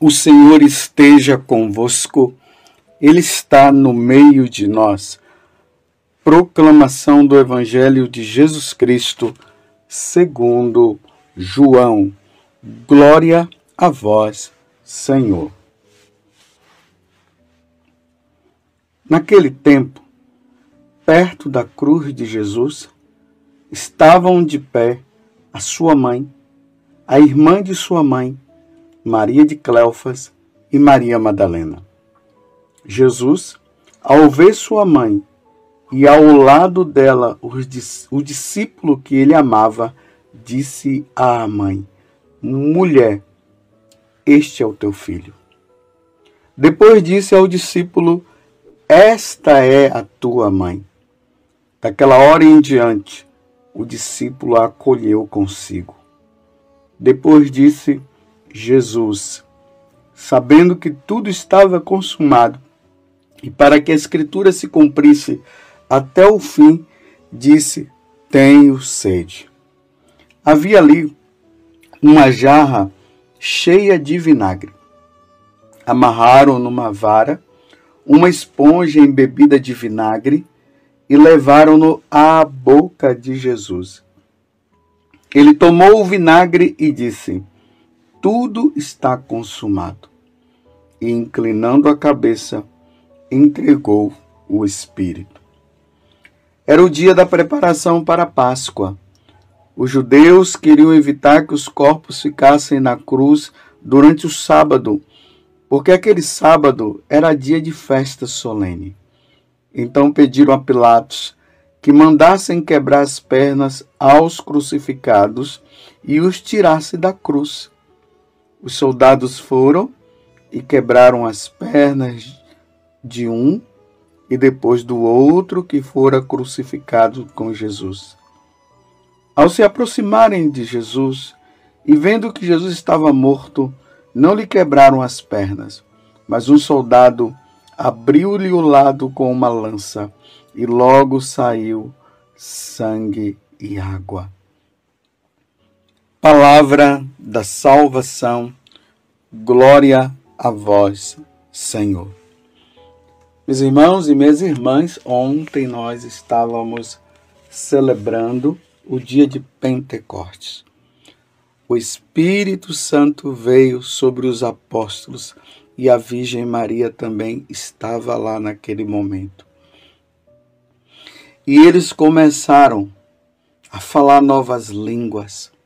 O Senhor esteja convosco, Ele está no meio de nós. Proclamação do Evangelho de Jesus Cristo, segundo João. Glória a vós, Senhor. Naquele tempo, perto da cruz de Jesus, estavam de pé a sua mãe, a irmã de sua mãe, Maria de Cleofas e Maria Madalena. Jesus, ao ver sua mãe e ao lado dela o discípulo que ele amava, disse à mãe: Mulher, este é o teu filho. Depois disse ao discípulo: Esta é a tua mãe. Daquela hora em diante, o discípulo a acolheu consigo. Depois disse: Jesus, sabendo que tudo estava consumado, e para que a Escritura se cumprisse até o fim, disse: Tenho sede. Havia ali uma jarra cheia de vinagre. Amarraram numa vara uma esponja embebida de vinagre e levaram-no à boca de Jesus. Ele tomou o vinagre e disse: tudo está consumado. E inclinando a cabeça, entregou o Espírito. Era o dia da preparação para a Páscoa. Os judeus queriam evitar que os corpos ficassem na cruz durante o sábado, porque aquele sábado era dia de festa solene. Então pediram a Pilatos que mandassem quebrar as pernas aos crucificados e os tirasse da cruz. Os soldados foram e quebraram as pernas de um e depois do outro que fora crucificado com Jesus. Ao se aproximarem de Jesus e vendo que Jesus estava morto, não lhe quebraram as pernas, mas um soldado abriu-lhe o lado com uma lança e logo saiu sangue e água. Palavra da salvação, glória a vós, Senhor. Meus irmãos e minhas irmãs, ontem nós estávamos celebrando o dia de Pentecostes. O Espírito Santo veio sobre os apóstolos e a Virgem Maria também estava lá naquele momento. E eles começaram a falar novas línguas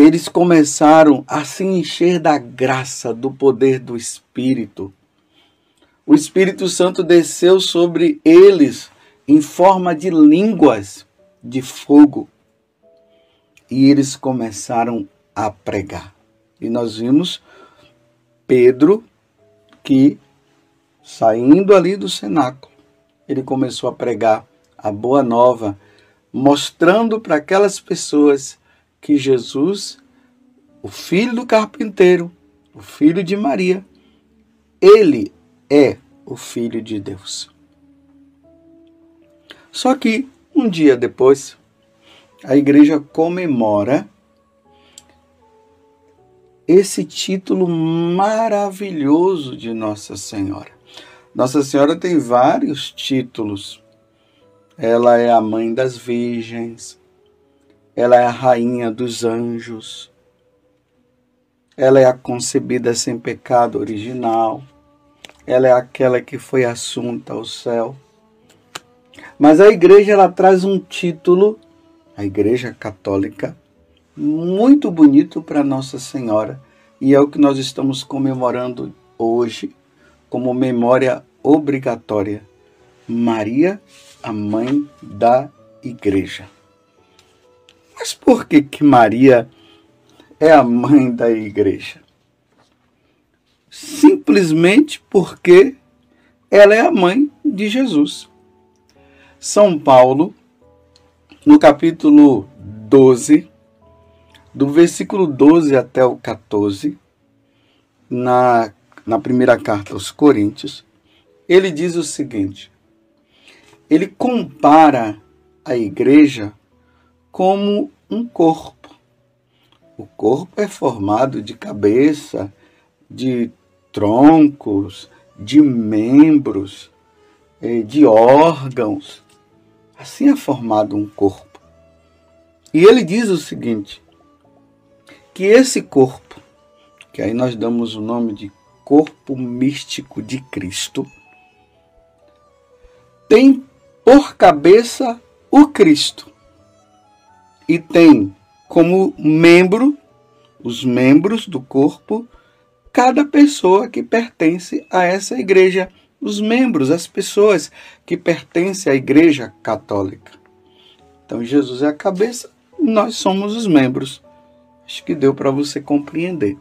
eles começaram a se encher da graça, do poder do Espírito. O Espírito Santo desceu sobre eles em forma de línguas de fogo. E eles começaram a pregar. E nós vimos Pedro que, saindo ali do cenáculo, ele começou a pregar a boa nova, mostrando para aquelas pessoas que Jesus, o filho do carpinteiro, o filho de Maria, ele é o filho de Deus. Só que um dia depois, a igreja comemora esse título maravilhoso de Nossa Senhora. Nossa Senhora tem vários títulos. Ela é a mãe das virgens, ela é a rainha dos anjos. Ela é a concebida sem pecado original. Ela é aquela que foi assunta ao céu. Mas a igreja ela traz um título, a igreja católica, muito bonito para Nossa Senhora, e é o que nós estamos comemorando hoje como memória obrigatória. Maria, a mãe da igreja. Mas por que, que Maria é a mãe da igreja? Simplesmente porque ela é a mãe de Jesus. São Paulo, no capítulo 12, do versículo 12 até o 14, na, na primeira carta aos Coríntios, ele diz o seguinte: ele compara a igreja como um corpo. O corpo é formado de cabeça, de troncos, de membros, eh, de órgãos. Assim é formado um corpo. E ele diz o seguinte: que esse corpo, que aí nós damos o nome de corpo místico de Cristo, tem por cabeça o Cristo e tem como membro os membros do corpo cada pessoa que pertence a essa igreja, os membros, as pessoas que pertencem à igreja católica. Então Jesus é a cabeça, nós somos os membros. Acho que deu para você compreender.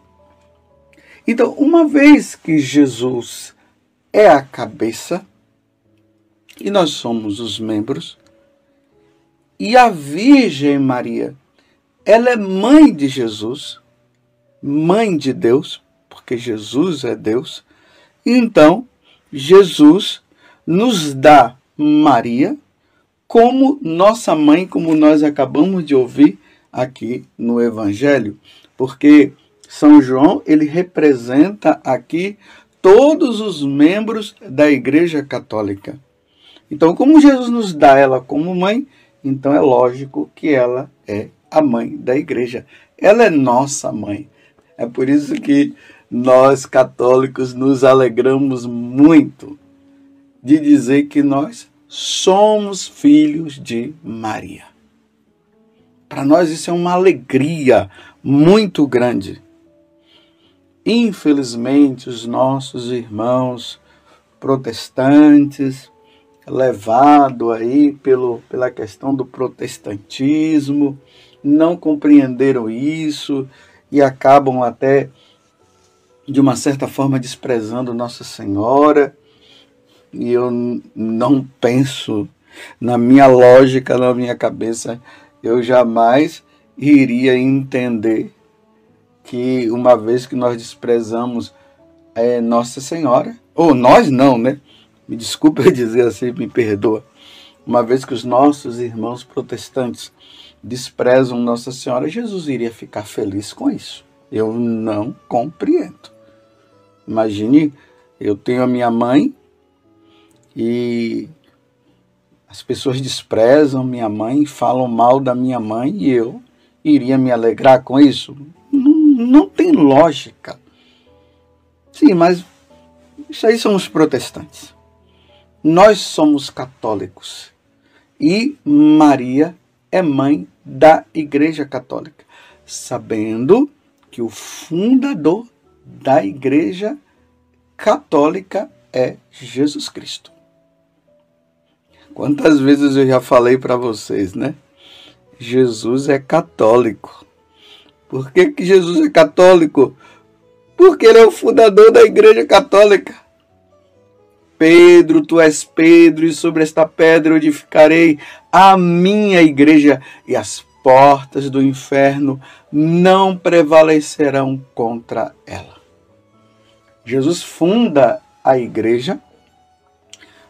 Então, uma vez que Jesus é a cabeça e nós somos os membros, e a Virgem Maria, ela é mãe de Jesus, mãe de Deus, porque Jesus é Deus. Então, Jesus nos dá Maria como nossa mãe, como nós acabamos de ouvir aqui no Evangelho, porque São João ele representa aqui todos os membros da Igreja Católica. Então, como Jesus nos dá ela como mãe, então é lógico que ela é a mãe da igreja. Ela é nossa mãe. É por isso que nós católicos nos alegramos muito de dizer que nós somos filhos de Maria. Para nós isso é uma alegria muito grande. Infelizmente, os nossos irmãos protestantes, levado aí pelo, pela questão do protestantismo, não compreenderam isso e acabam até de uma certa forma desprezando Nossa Senhora. E eu não penso na minha lógica, na minha cabeça, eu jamais iria entender que uma vez que nós desprezamos é, Nossa Senhora, ou nós não, né? Me desculpe eu dizer assim, me perdoa, uma vez que os nossos irmãos protestantes desprezam Nossa Senhora, Jesus iria ficar feliz com isso. Eu não compreendo. Imagine, eu tenho a minha mãe e as pessoas desprezam minha mãe, falam mal da minha mãe e eu iria me alegrar com isso? Não, não tem lógica. Sim, mas isso aí são os protestantes. Nós somos católicos e Maria é mãe da Igreja Católica, sabendo que o fundador da Igreja Católica é Jesus Cristo. Quantas vezes eu já falei para vocês, né? Jesus é católico. Por que, que Jesus é católico? Porque ele é o fundador da Igreja Católica. Pedro, tu és Pedro, e sobre esta pedra eu edificarei a minha igreja, e as portas do inferno não prevalecerão contra ela. Jesus funda a igreja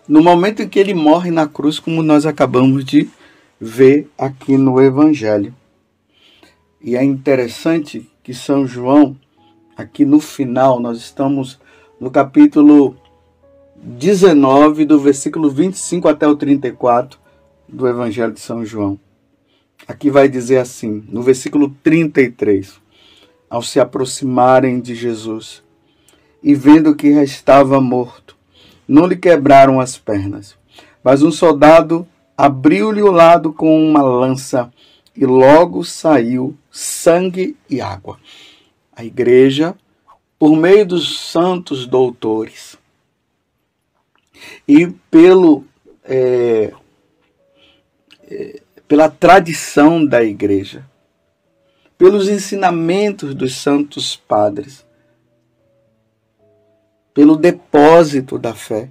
no momento em que ele morre na cruz, como nós acabamos de ver aqui no Evangelho. E é interessante que São João, aqui no final, nós estamos no capítulo 19, do versículo 25 até o 34 do Evangelho de São João. Aqui vai dizer assim, no versículo 33, ao se aproximarem de Jesus e vendo que já estava morto, não lhe quebraram as pernas, mas um soldado abriu-lhe o lado com uma lança e logo saiu sangue e água. A igreja, por meio dos santos doutores, e pelo é, é, pela tradição da igreja, pelos ensinamentos dos santos padres, pelo depósito da fé,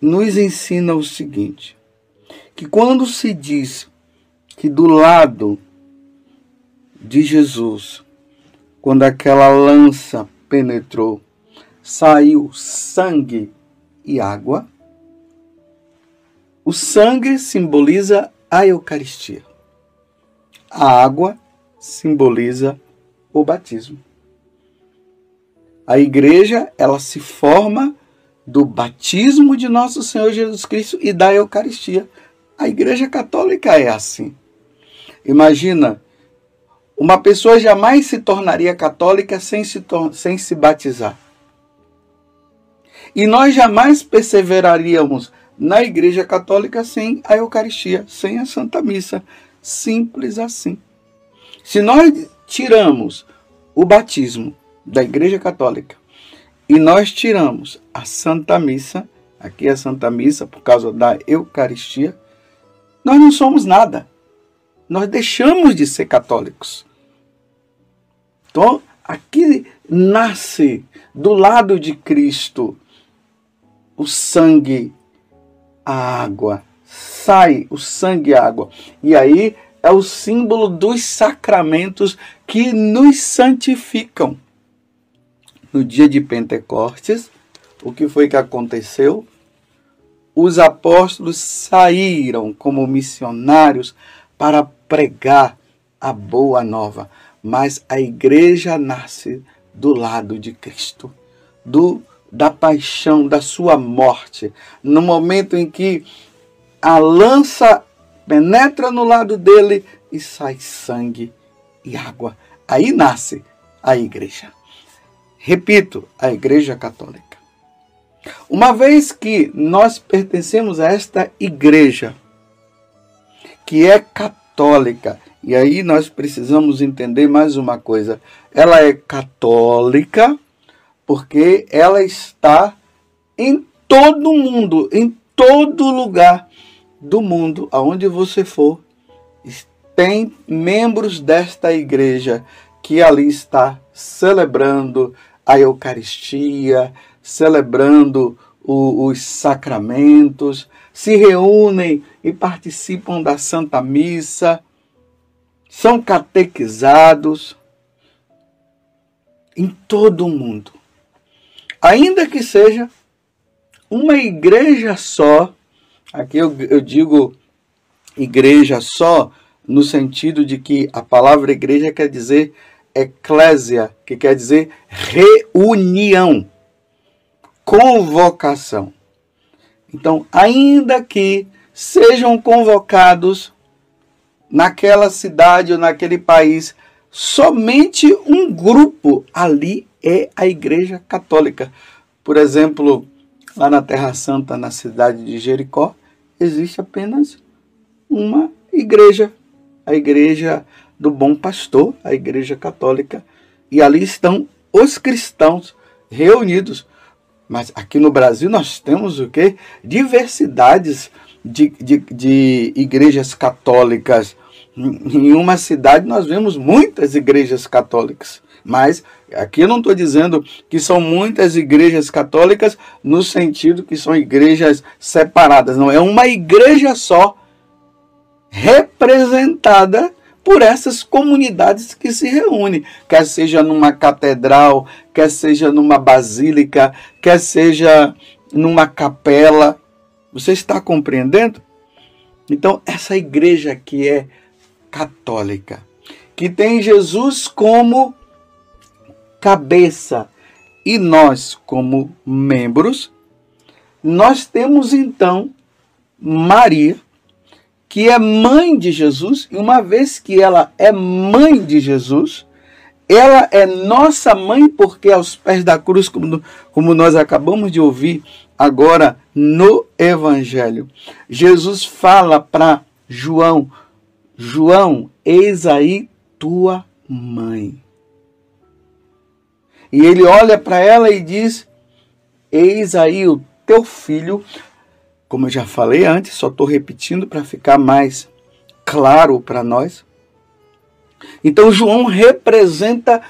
nos ensina o seguinte: que quando se diz que do lado de Jesus, quando aquela lança penetrou, saiu sangue e água. O sangue simboliza a Eucaristia. A água simboliza o batismo. A igreja, ela se forma do batismo de nosso Senhor Jesus Cristo e da Eucaristia. A igreja católica é assim. Imagina, uma pessoa jamais se tornaria católica sem se, sem se batizar. E nós jamais perseveraríamos na Igreja Católica sem a Eucaristia, sem a Santa Missa. Simples assim. Se nós tiramos o batismo da Igreja Católica e nós tiramos a Santa Missa, aqui é a Santa Missa por causa da Eucaristia, nós não somos nada. Nós deixamos de ser católicos. Então, aqui nasce do lado de Cristo o sangue, a água. Sai o sangue e a água. E aí é o símbolo dos sacramentos que nos santificam. No dia de Pentecostes, o que foi que aconteceu? Os apóstolos saíram como missionários para pregar a boa nova, mas a igreja nasce do lado de Cristo, do da paixão, da sua morte, no momento em que a lança penetra no lado dele e sai sangue e água. Aí nasce a igreja. Repito, a igreja católica. Uma vez que nós pertencemos a esta igreja, que é católica, e aí nós precisamos entender mais uma coisa: ela é católica porque ela está em todo mundo, em todo lugar do mundo, aonde você for, tem membros desta igreja que ali está celebrando a Eucaristia, celebrando o, os sacramentos, se reúnem e participam da Santa Missa, são catequizados em todo o mundo ainda que seja uma igreja só, aqui eu, eu digo igreja só, no sentido de que a palavra igreja quer dizer eclésia, que quer dizer reunião, convocação. Então, ainda que sejam convocados naquela cidade ou naquele país somente um grupo, ali é a Igreja Católica. Por exemplo, lá na Terra Santa, na cidade de Jericó, existe apenas uma igreja, a Igreja do Bom Pastor, a Igreja Católica, e ali estão os cristãos reunidos. Mas aqui no Brasil nós temos o que? Diversidades de, de, de igrejas católicas. Em uma cidade nós vemos muitas igrejas católicas. Mas aqui eu não estou dizendo que são muitas igrejas católicas no sentido que são igrejas separadas. Não, é uma igreja só representada por essas comunidades que se reúnem, quer seja numa catedral, quer seja numa basílica, quer seja numa capela. Você está compreendendo? Então, essa igreja que é católica, que tem Jesus como cabeça e nós, como membros, nós temos então Maria, que é mãe de Jesus, e uma vez que ela é mãe de Jesus, ela é nossa mãe, porque aos pés da cruz, como, como nós acabamos de ouvir agora no Evangelho, Jesus fala para João: João, eis aí tua mãe. E ele olha para ela e diz: Eis aí o teu filho. Como eu já falei antes, só estou repetindo para ficar mais claro para nós. Então, João representa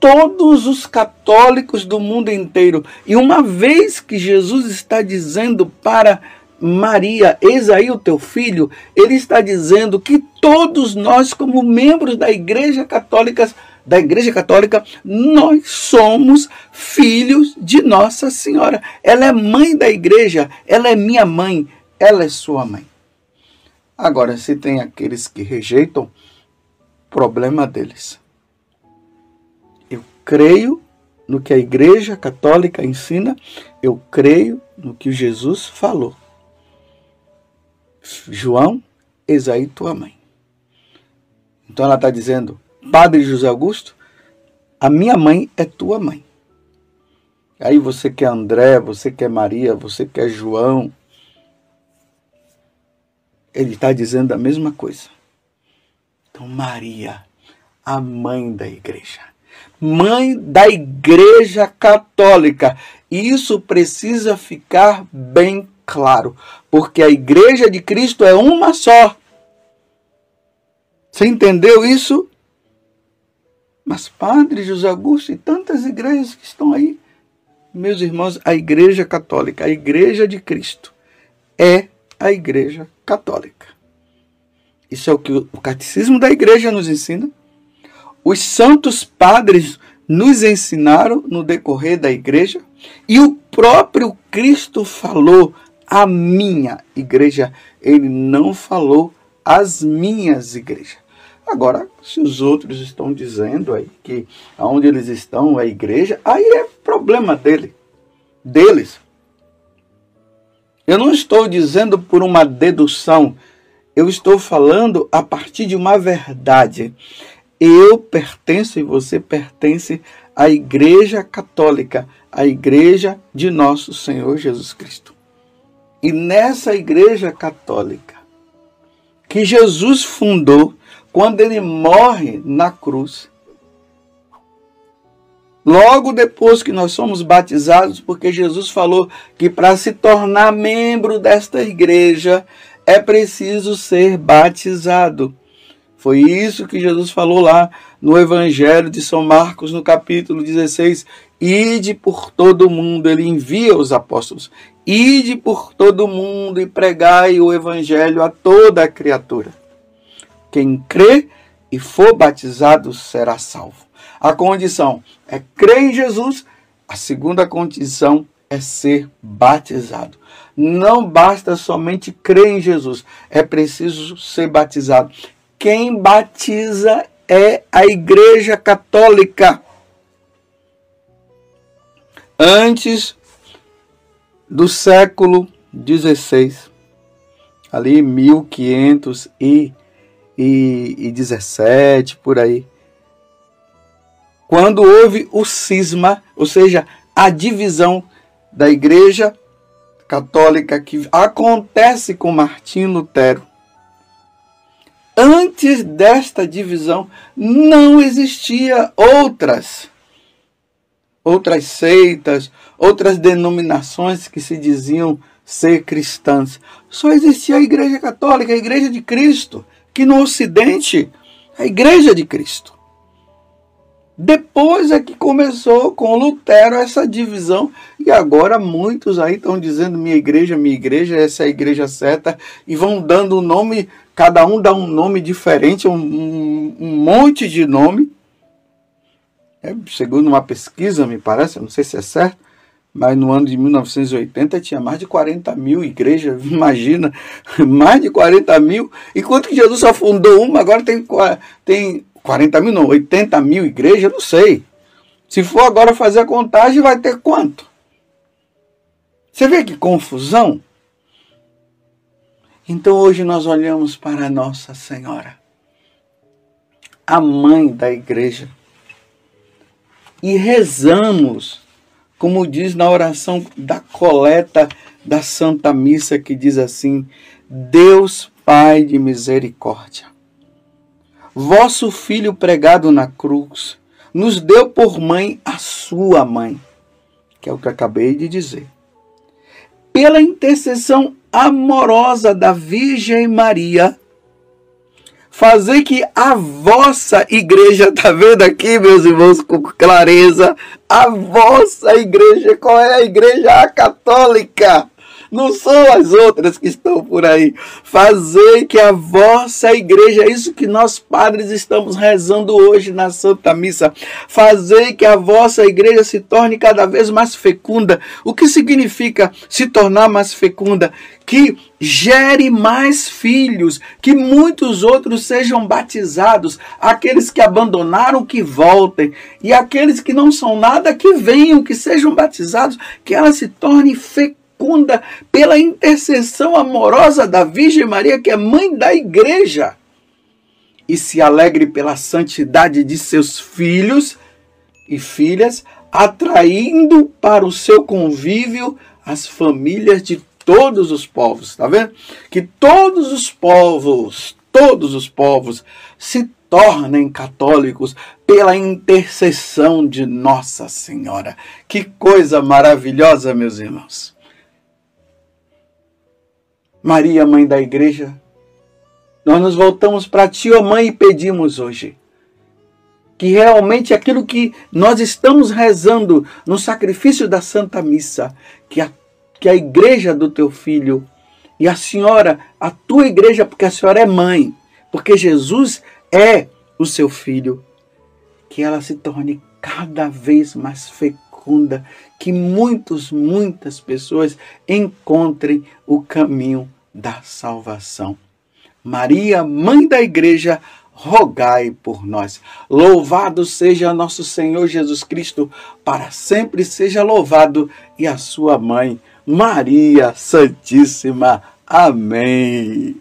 todos os católicos do mundo inteiro. E uma vez que Jesus está dizendo para Maria, eis aí o teu filho, ele está dizendo que todos nós, como membros da Igreja Católica, da Igreja Católica, nós somos filhos de Nossa Senhora. Ela é mãe da igreja, ela é minha mãe, ela é sua mãe. Agora, se tem aqueles que rejeitam, problema deles. Eu creio no que a Igreja Católica ensina, eu creio no que Jesus falou. João, eis aí tua mãe. Então ela está dizendo, Padre José Augusto, a minha mãe é tua mãe. Aí você quer André, você quer Maria, você quer João. Ele está dizendo a mesma coisa. Então, Maria, a mãe da igreja. Mãe da igreja católica. Isso precisa ficar bem claro, porque a igreja de Cristo é uma só. Você entendeu isso? Mas, Padre José Augusto e tantas igrejas que estão aí, meus irmãos, a Igreja Católica, a Igreja de Cristo, é a Igreja Católica. Isso é o que o Catecismo da Igreja nos ensina. Os santos padres nos ensinaram no decorrer da igreja e o próprio Cristo falou a minha igreja, ele não falou as minhas igrejas. Agora, se os outros estão dizendo aí que aonde eles estão é igreja, aí é problema dele, deles. Eu não estou dizendo por uma dedução, eu estou falando a partir de uma verdade. Eu pertenço e você pertence à Igreja Católica, à Igreja de nosso Senhor Jesus Cristo. E nessa Igreja Católica, que Jesus fundou quando ele morre na cruz, Logo depois que nós somos batizados, porque Jesus falou que para se tornar membro desta igreja é preciso ser batizado. Foi isso que Jesus falou lá no Evangelho de São Marcos, no capítulo 16. Ide por todo o mundo, ele envia os apóstolos. Ide por todo o mundo e pregai o Evangelho a toda criatura. Quem crê e for batizado será salvo. A condição é crer em Jesus, a segunda condição é ser batizado. Não basta somente crer em Jesus, é preciso ser batizado. Quem batiza é a Igreja Católica. Antes do século XVI, ali 1517, por aí, quando houve o cisma, ou seja, a divisão da Igreja Católica que acontece com Martim Lutero. Antes desta divisão não existia outras outras seitas, outras denominações que se diziam ser cristãs. Só existia a Igreja Católica, a Igreja de Cristo, que no Ocidente, a Igreja de Cristo. Depois é que começou com Lutero essa divisão, e agora muitos aí estão dizendo minha igreja, minha igreja, essa é a igreja certa, e vão dando um nome cada um dá um nome diferente, um, um, monte de nome. É, segundo uma pesquisa, me parece, não sei se é certo, mas no ano de 1980 tinha mais de 40 mil igrejas, imagina, mais de 40 mil. Enquanto que Jesus só fundou uma, agora tem, tem 40 mil, não, 80 mil igrejas, não sei. Se for agora fazer a contagem, vai ter quanto? Você vê que confusão? Então hoje nós olhamos para Nossa Senhora, a mãe da igreja, e rezamos, como diz na oração da coleta da Santa Missa, que diz assim: Deus Pai de misericórdia, vosso Filho pregado na cruz, nos deu por mãe a sua mãe, que é o que acabei de dizer. Pela intercessão amorosa da Virgem Maria, fazer que a vossa igreja, tá vendo aqui, meus irmãos, com clareza, a vossa igreja, qual é a igreja? A católica. Não são as outras que estão por aí. Fazei que a vossa igreja, é isso que nós padres estamos rezando hoje na Santa Missa, fazei que a vossa igreja se torne cada vez mais fecunda. O que significa se tornar mais fecunda? Que gere mais filhos, que muitos outros sejam batizados, aqueles que abandonaram que voltem, e aqueles que não são nada que venham, que sejam batizados, que ela se torne fecunda pela intercessão amorosa da Virgem Maria, que é mãe da igreja, e se alegre pela santidade de seus filhos e filhas, atraindo para o seu convívio as famílias de todos os povos, tá vendo? Que todos os povos, todos os povos se tornem católicos pela intercessão de Nossa Senhora. Que coisa maravilhosa, meus irmãos. Maria, mãe da igreja, nós nos voltamos para ti, ó oh mãe, e pedimos hoje que realmente aquilo que nós estamos rezando no sacrifício da Santa Missa, que a que a igreja do teu filho e a senhora, a tua igreja, porque a senhora é mãe, porque Jesus é o seu filho, que ela se torne cada vez mais fecunda, que muitos, muitas pessoas encontrem o caminho da salvação. Maria, mãe da igreja, rogai por nós. Louvado seja nosso Senhor Jesus Cristo, para sempre seja louvado, e a sua mãe, Maria Santíssima. Amém.